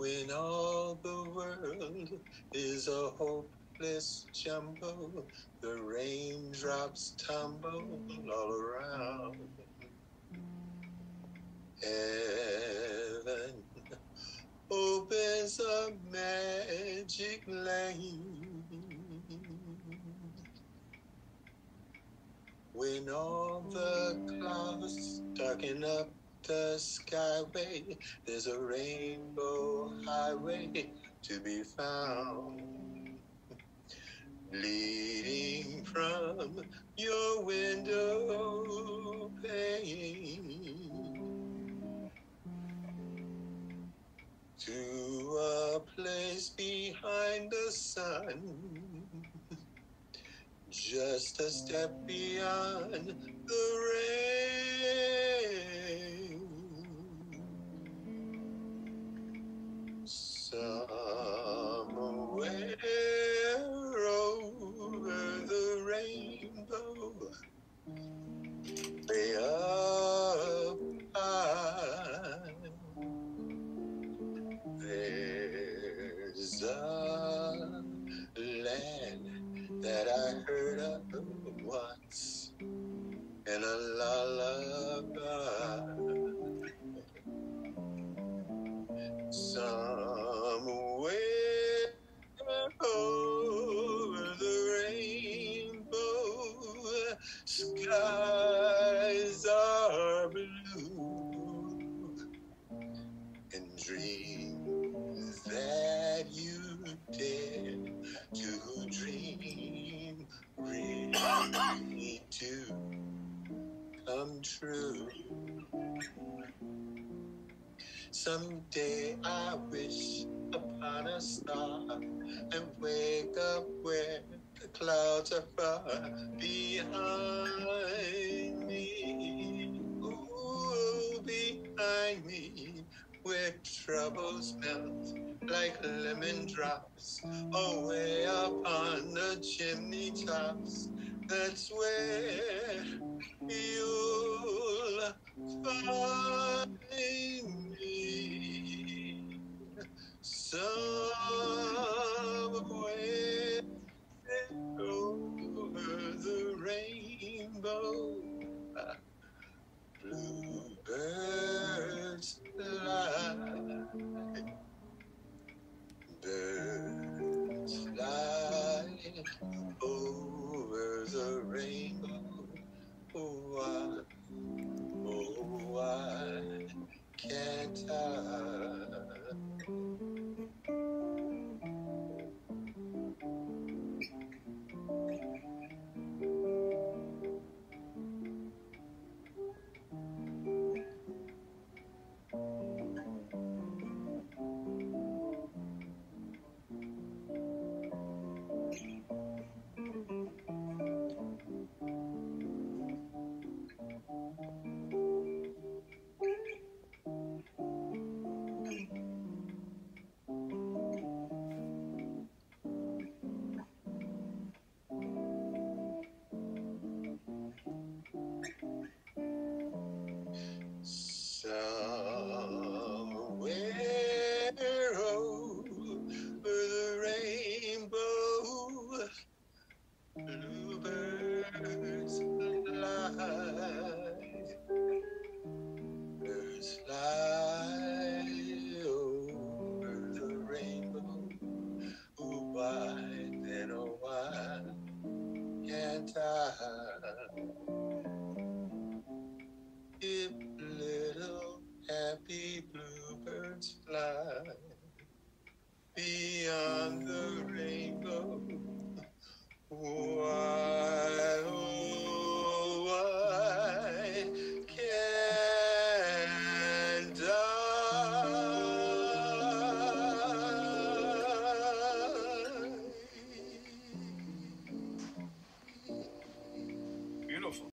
when all the world is a hopeless jumble, the raindrops tumble all around. Heaven opens a magic lane. When all the clouds darken up the skyway, there's a rainbow highway to be found. Leading from your window pane to a place behind the sun, just a step beyond the rain. Somewhere over the rainbow, way up high. There's a and dreams that you did to dream really do come true. Someday I wish upon a star and wake up where the clouds are far behind troubles melt like lemon drops away up on the chimney tops. That's where you'll find